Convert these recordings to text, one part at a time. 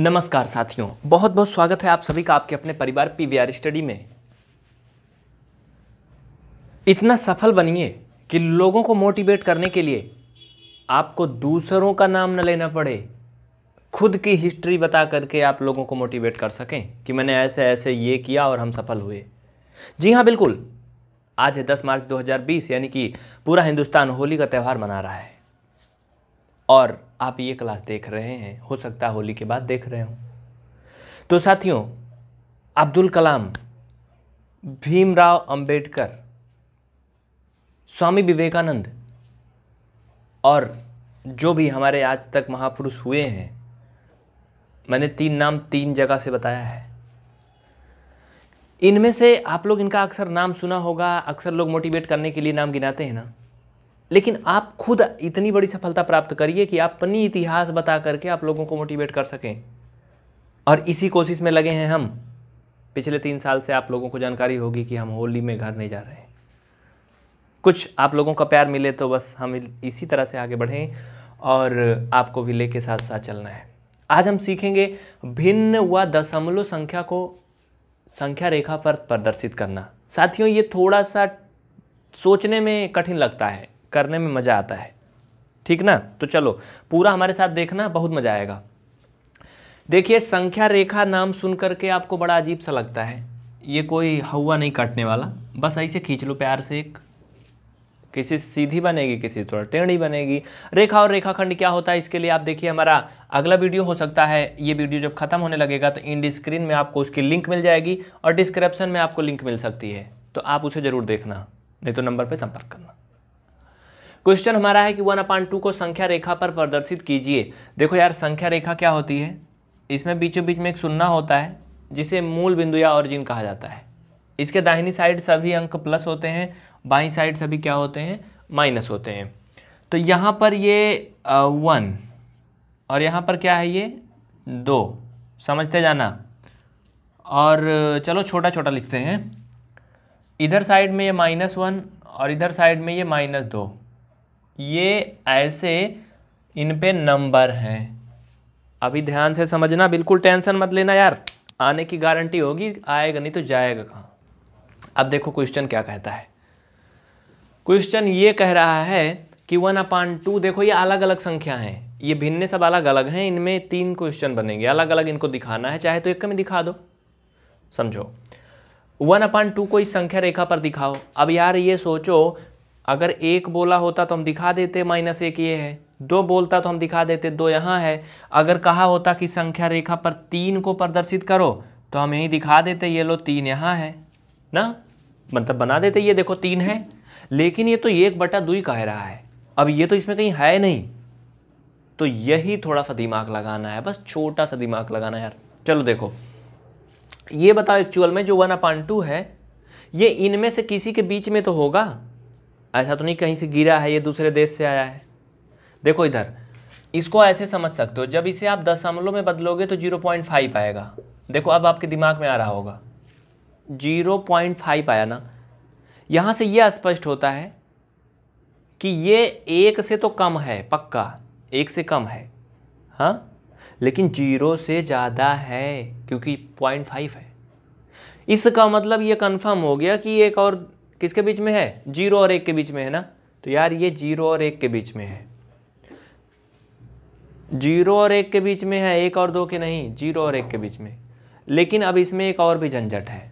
नमस्कार साथियों बहुत बहुत स्वागत है आप सभी का आपके अपने परिवार पीवीआर स्टडी में। इतना सफल बनिए कि लोगों को मोटिवेट करने के लिए आपको दूसरों का नाम न लेना पड़े। खुद की हिस्ट्री बता करके आप लोगों को मोटिवेट कर सकें कि मैंने ऐसे ऐसे ये किया और हम सफल हुए। जी हाँ बिल्कुल। आज है 10 मार्च 2020 यानी कि पूरा हिंदुस्तान होली का त्यौहार मना रहा है। और आप ये क्लास देख रहे हैं, हो सकता है होली के बाद देख रहे हो। तो साथियों, अब्दुल कलाम, भीमराव अंबेडकर, स्वामी विवेकानंद और जो भी हमारे आज तक महापुरुष हुए हैं, मैंने तीन नाम तीन जगह से बताया है। इनमें से आप लोग इनका अक्सर नाम सुना होगा, अक्सर लोग मोटिवेट करने के लिए नाम गिनाते हैं ना। लेकिन आप खुद इतनी बड़ी सफलता प्राप्त करिए कि आप अपनी इतिहास बता करके आप लोगों को मोटिवेट कर सकें। और इसी कोशिश में लगे हैं हम। पिछले तीन साल से आप लोगों को जानकारी होगी कि हम होली में घर नहीं जा रहे हैं। कुछ आप लोगों का प्यार मिले तो बस हम इसी तरह से आगे बढ़ें और आपको भी लेके साथ साथ चलना है। आज हम सीखेंगे भिन्न व दशमलव संख्या को संख्या रेखा पर प्रदर्शित करना। साथियों, ये थोड़ा सा सोचने में कठिन लगता है। करने में मज़ा आता है। ठीक ना? तो चलो, पूरा हमारे साथ देखना, बहुत मज़ा आएगा। देखिए, संख्या रेखा नाम सुन करके आपको बड़ा अजीब सा लगता है। ये कोई हवा नहीं काटने वाला। बस ऐसे खींच लो प्यार से एक। किसी सीधी बनेगी, किसी थोड़ा टेढ़ी बनेगी। रेखा और रेखाखंड क्या होता है, इसके लिए आप देखिए, हमारा अगला वीडियो हो सकता है। ये वीडियो जब खत्म होने लगेगा तो इंड स्क्रीन में आपको उसकी लिंक मिल जाएगी और डिस्क्रिप्शन में आपको लिंक मिल सकती है। तो आप उसे ज़रूर देखना, नहीं तो नंबर पर संपर्क करना। क्वेश्चन हमारा है कि वन अपान टू को संख्या रेखा पर प्रदर्शित कीजिए। देखो यार, संख्या रेखा क्या होती है? इसमें बीचों बीच में एक सुन्ना होता है, जिसे मूल बिंदु या ऑरिजिन कहा जाता है। इसके दाहिनी साइड सभी अंक प्लस होते हैं, बाई साइड सभी क्या होते हैं? माइनस होते हैं। तो यहाँ पर ये वन और यहाँ पर क्या है ये? दो। समझते जाना। और चलो छोटा छोटा लिखते हैं। इधर साइड में ये माइनस वन और इधर साइड में ये माइनस दो। ये ऐसे इन पे नंबर हैं। अभी ध्यान से समझना, बिल्कुल टेंशन मत लेना यार। आने की गारंटी होगी, आएगा, नहीं तो जाएगा कहाँ? अब देखो क्वेश्चन क्या कहता है। क्वेश्चन ये कह रहा है कि वन अपान टू, देखो ये अलग अलग संख्या हैं। ये भिन्न सब अलग अलग हैं, इनमें तीन क्वेश्चन बनेंगे। अलग अलग इनको दिखाना है, चाहे तो एक में दिखा दो। समझो। वन अपान टू को इस संख्या रेखा पर दिखाओ। अब यार ये सोचो अगर एक बोला होता तो हम दिखा देते, माइनस एक ये है। दो बोलता तो हम दिखा देते, दो यहाँ है। अगर कहा होता कि संख्या रेखा पर तीन को प्रदर्शित करो तो हम यही दिखा देते, ये लो तीन यहाँ है। ना? मतलब बना देते, ये देखो तीन है। लेकिन ये तो एक बटा दुई कह रहा है। अब ये तो इसमें कहीं है नहीं। तो यही थोड़ा सा दिमाग लगाना है। बस छोटा सा दिमाग लगाना यार। चलो देखो। ये बताओ एक्चुअल में जो वन अपान टू है, ये इनमें से किसी के बीच में तो होगा? ऐसा तो नहीं कहीं से गिरा है, ये दूसरे देश से आया है। देखो इधर, इसको ऐसे समझ सकते हो, जब इसे आप दशमलव में बदलोगे तो ज़ीरो पॉइंट फाइव आएगा। देखो, अब आपके दिमाग में आ रहा होगा। ज़ीरो पॉइंट फाइव आया ना? यहाँ से ये स्पष्ट होता है कि ये एक से तो कम है, पक्का। एक से कम है। हाँ? लेकिन ज़ीरो से ज़्यादा है, क्योंकि पॉइंट फाइव है। इसका मतलब ये कंफर्म हो गया कि एक और किसके बीच में है? ज़ीरो और एक के बीच में है ना? तो यार ये ज़ीरो और एक के बीच में है। ज़ीरो और एक के बीच में है, एक और दो के नहीं, ज़ीरो और एक के बीच में। लेकिन अब इसमें एक और भी झंझट है।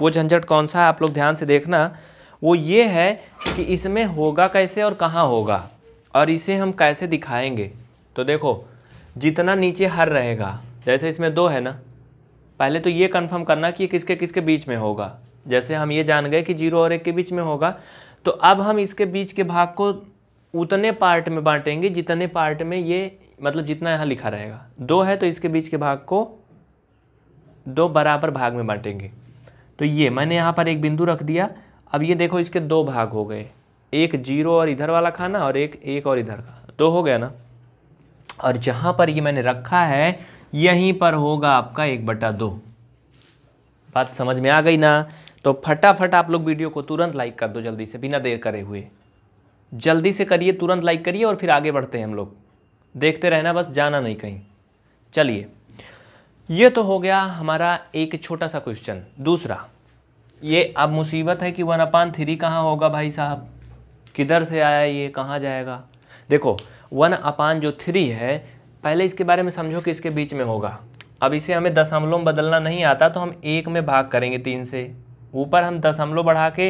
वो झंझट कौन सा है? आप लोग ध्यान से देखना। वो ये है कि इसमें होगा कैसे और कहाँ होगा, और इसे हम कैसे दिखाएँगे। तो देखो, जितना नीचे हर रहेगा, जैसे इसमें दो है ना? पहले तो ये कंफर्म करना कि किसके किसके बीच में होगा। जैसे हम ये जान गए कि ज़ीरो और एक के बीच में होगा तो अब हम इसके बीच के भाग को उतने पार्ट में बांटेंगे जितने पार्ट में ये मतलब जितना यहाँ लिखा रहेगा। दो है तो इसके बीच के भाग को दो बराबर भाग में बांटेंगे। तो ये मैंने यहाँ पर एक बिंदु रख दिया। अब ये देखो इसके दो भाग हो गए। एक ज़ीरो और इधर वाला खाना और एक एक और इधर का। दो हो गया ना? और जहाँ पर ये मैंने रखा है, यहीं पर होगा आपका एक बटा दो। बात समझ में आ गई ना? तो फटाफट आप लोग वीडियो को तुरंत लाइक कर दो, जल्दी से, बिना देर करे हुए। जल्दी से करिए, तुरंत लाइक करिए और फिर आगे बढ़ते हैं हम लोग। देखते रहना बस, जाना नहीं कहीं। चलिए, ये तो हो गया हमारा एक छोटा सा क्वेश्चन दूसरा, ये अब मुसीबत है कि वन अपान थ्री कहाँ होगा भाई साहब? किधर से आया ये? कहाँ जाएगा? देखो वन अपान जो थ्री है, पहले इसके बारे में समझो कि इसके बीच में होगा। अब इसे हमें दशमलव में बदलना नहीं आता तो हम एक में भाग करेंगे तीन से। ऊपर हम दशमलव बढ़ा के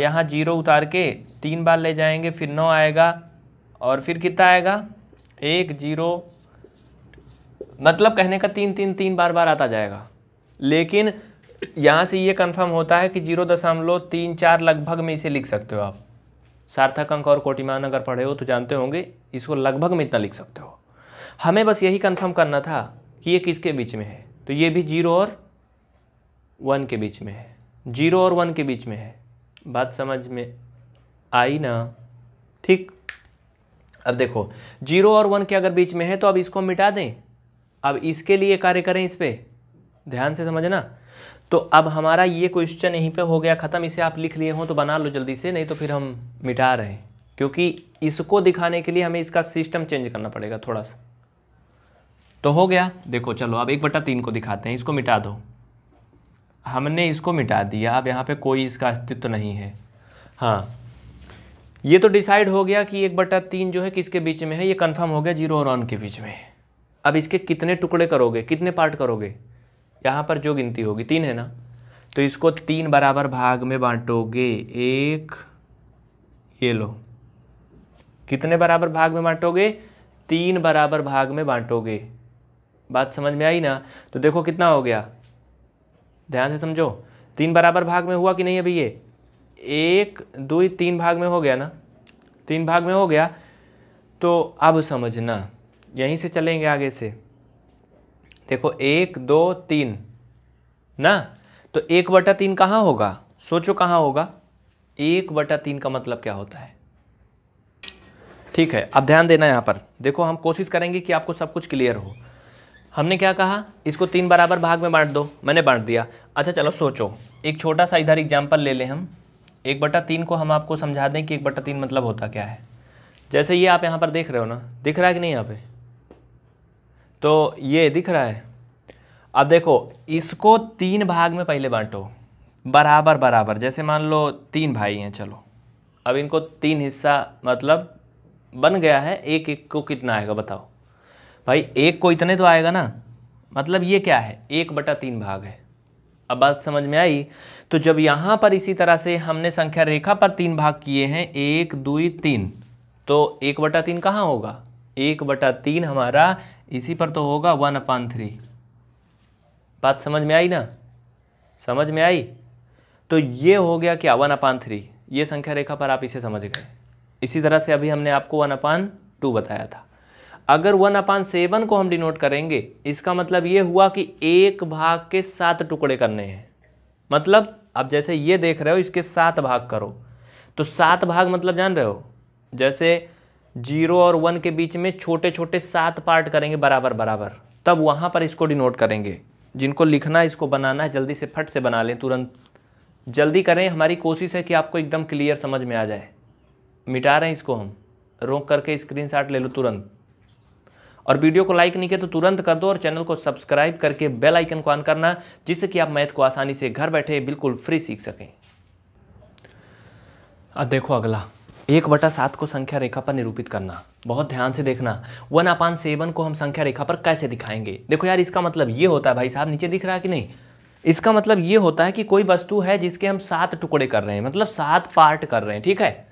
यहाँ ज़ीरो उतार के तीन बार ले जाएँगे, फिर नौ आएगा, और फिर कितना आएगा? एक, ज़ीरो मतलब कहने का तीन तीन तीन बार बार आता जाएगा। लेकिन यहाँ से ये कंफर्म होता है कि ज़ीरो दशमलव तीन चार लगभग में इसे लिख सकते हो आप। सार्थक अंक और कोटिमान अगर पढ़े हो तो जानते होंगे, इसको लगभग में इतना लिख सकते हो। हमें बस यही कंफर्म करना था कि ये किसके बीच में है? तो ये भी ज़ीरो और वन के बीच में है। ज़ीरो और वन के बीच में है। बात समझ में आई ना? ठीक। अब देखो, ज़ीरो और वन के अगर बीच में है तो अब इसको मिटा दें। अब इसके लिए कार्य करें इस पर ध्यान से समझना। तो अब हमारा ये क्वेश्चन यहीं पे हो गया, ख़त्म। इसे आप लिख लिए हो तो बना लो जल्दी से, नहीं तो फिर हम मिटा रहे हैं। क्योंकि इसको दिखाने के लिए हमें इसका सिस्टम चेंज करना पड़ेगा थोड़ा सा। तो हो गया। देखो, चलो, अब एक बटा तीन को दिखाते हैं, इसको मिटा दो। हमने इसको मिटा दिया, अब यहाँ पे कोई इसका अस्तित्व नहीं है। हाँ। ये तो डिसाइड हो गया कि एक बटा तीन जो है किसके बीच में है, ये कंफर्म हो गया ज़ीरो और वन के बीच में। अब इसके कितने टुकड़े करोगे, कितने पार्ट करोगे? यहाँ पर जो गिनती होगी, तीन है ना? तो इसको तीन बराबर भाग में बांटोगे, एक, ये लो। कितने बराबर भाग में बांटोगे? तीन बराबर भाग में बांटोगे। बात समझ में आई ना? तो देखो कितना हो गया। ध्यान से समझो। तीन बराबर भाग में हुआ कि नहीं अभी ये? एक, दो तीन भाग में हो गया ना? तीन भाग में हो गया। तो अब समझना। यहीं से चलेंगे आगे से। देखो, एक, दो, तीन। ना? तो एक बटा तीन कहाँ होगा? सोचो कहाँ होगा। एक बटा तीन का मतलब क्या होता है? ठीक है, अब ध्यान देना यहाँ पर। देखो, हम कोशिश करेंगे कि आपको सब कुछ क्लियर हो। हमने क्या कहा? इसको तीन बराबर भाग में बांट दो। मैंने बांट दिया। अच्छा चलो सोचो। एक छोटा सा इधर एग्ज़ाम्पल ले लें हम। एक बटा तीन को हम आपको समझा दें कि एक बटा तीन मतलब होता क्या है। जैसे ये आप यहाँ पर देख रहे हो ना, दिख रहा है कि नहीं यहाँ पे? तो ये दिख रहा है। अब देखो, इसको तीन भाग में पहले बांटो। बराबर बराबर। जैसे मान लो तीन भाई हैं, चलो। अब इनको तीन हिस्सा मतलब बन गया है, एक एक को कितना आएगा बताओ। भाई, एक को इतने तो आएगा ना। मतलब ये क्या है? एक बटा तीन भाग है। अब बात समझ में आई? तो जब यहाँ पर इसी तरह से हमने संख्या रेखा पर तीन भाग किए हैं, एक, दो, तीन तो एक बटा तीन कहाँ होगा? एक बटा तीन हमारा इसी पर तो होगा, वन अपान थ्री। बात समझ में आई ना? समझ में आई? तो ये हो गया क्या, वन अपान थ्री? ये संख्या रेखा पर आप इसे समझ गए। इसी तरह से अभी हमने आपको वन अपान टू बताया था। अगर वन अपान सेवन को हम डिनोट करेंगे, इसका मतलब ये हुआ कि एक भाग के सात टुकड़े करने हैं। मतलब अब जैसे ये देख रहे हो, इसके सात भाग करो। तो सात भाग मतलब जान रहे हो? जैसे ज़ीरो और वन के बीच में छोटे छोटे सात पार्ट करेंगे बराबर बराबर। तब वहाँ पर इसको डिनोट करेंगे। जिनको लिखना इसको बनाना है, जल्दी से फट से बना लें, तुरंत। जल्दी करें, हमारी कोशिश है कि आपको एकदम क्लियर समझ में आ जाए। मिटा रहे हैं इसको हम। रोक करके स्क्रीन ले लो तुरंत। और वीडियो को लाइक नहीं किया तो तुरंत कर दो और चैनल को सब्सक्राइब करके बेल आइकन को ऑन करना, जिससे कि आप मैथ को आसानी से घर बैठे बिल्कुल फ्री सीख सकें। अब देखो अगला। एक बटा सात को संख्या रेखा पर निरूपित करना। बहुत ध्यान से देखना। वन अपान सेवन को हम संख्या रेखा पर कैसे दिखाएँगे? देखो यार, इसका मतलब ये होता है, भाई साहब, नीचे दिख रहा है कि नहीं? इसका मतलब ये होता है कि कोई वस्तु है जिसके हम सात टुकड़े कर रहे हैं मतलब सात पार्ट कर रहे हैं, ठीक है?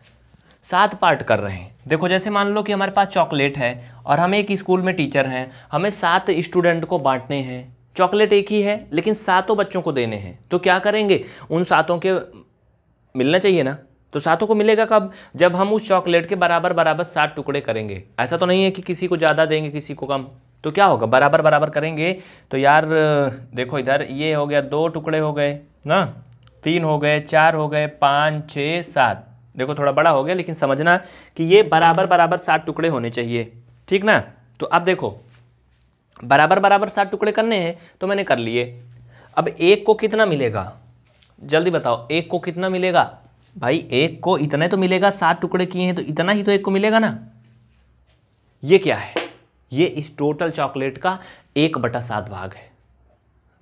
सात पार्ट कर रहे हैं। देखो, जैसे मान लो कि हमारे पास चॉकलेट है और हम एक स्कूल में टीचर हैं, हमें सात स्टूडेंट को बांटने हैं। चॉकलेट एक ही है, लेकिन सातों बच्चों को देने हैं। तो क्या करेंगे? उन सातों के मिलना चाहिए ना? तो सातों को मिलेगा कब? जब हम उस चॉकलेट के बराबर बराबर सात टुकड़े करेंगे। ऐसा तो नहीं है कि किसी को ज़्यादा देंगे, किसी को कम। तो क्या होगा? बराबर बराबर करेंगे। तो यार, देखो इधर, ये हो गया, दो टुकड़े हो गए, ना? तीन हो गए, चार हो गए, पाँच, छः, सात। देखो, थोड़ा बड़ा हो गया, लेकिन समझना कि ये बराबर बराबर सात टुकड़े होने चाहिए। ठीक ना? तो अब देखो, बराबर बराबर सात टुकड़े करने हैं तो मैंने कर लिए। अब एक को कितना मिलेगा? जल्दी बताओ, एक को कितना मिलेगा? भाई, एक को इतना तो मिलेगा, सात टुकड़े किए हैं तो इतना ही तो एक को मिलेगा ना? ये क्या है? ये इस टोटल चॉकलेट का एक बटा सात भाग है।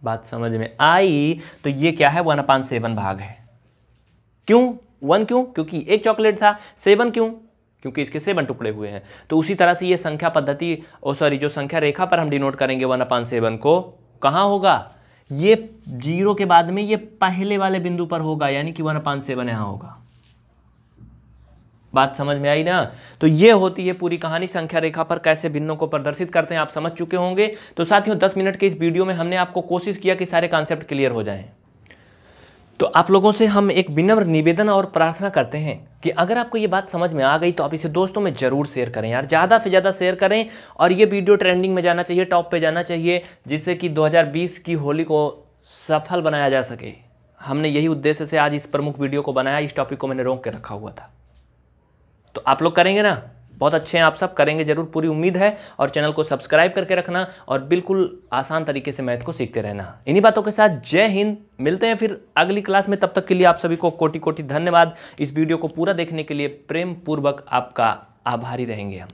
बात समझ में आई? तो ये क्या है? वन अपान सेवन भाग है। क्यों? वन क्यों? क्योंकि एक चॉकलेट था। सेवन क्यों? क्योंकि इसके सेवन टुकड़े हुए हैं। तो उसी तरह से ये संख्या पद्धति, ओ सॉरी जो संख्या रेखा पर हम डिनोट करेंगे वन अपान सेवन को, कहाँ होगा? ये ज़ीरो के बाद में ये पहले वाले बिंदु पर होगा, यानी कि वन अपान सेवन यहाँ होगा। बात समझ में आई ना? तो ये होती है पूरी कहानी संख्या रेखा पर, कैसे भिन्नों को प्रदर्शित करते हैं, आप समझ चुके होंगे। तो साथियों, दस मिनट के इस वीडियो में हमने आपको कोशिश किया कि सारे कॉन्सेप्ट क्लियर हो जाएँ। तो आप लोगों से हम एक विनम्र निवेदन और प्रार्थना करते हैं कि अगर आपको ये बात समझ में आ गई तो आप इसे दोस्तों में ज़रूर शेयर करें यार। ज़्यादा से ज़्यादा शेयर करें और ये वीडियो ट्रेंडिंग में जाना चाहिए टॉप पे जाना चाहिए, जिससे कि 2020 की होली को सफल बनाया जा सके। हमने यही उद्देश्य से आज इस प्रमुख वीडियो को बनाया, इस टॉपिक को मैंने रोक के रखा हुआ था। तो आप लोग करेंगे ना? बहुत अच्छे हैं, आप सब करेंगे ज़रूर, पूरी उम्मीद है। और चैनल को सब्सक्राइब करके रखना और बिल्कुल आसान तरीके से मैथ को सीखते रहना। इन्हीं बातों के साथ जय हिंद, मिलते हैं फिर अगली क्लास में, तब तक के लिए आप सभी को कोटि कोटि धन्यवाद। इस वीडियो को पूरा देखने के लिए प्रेम पूर्वक आपका आभारी रहेंगे हम।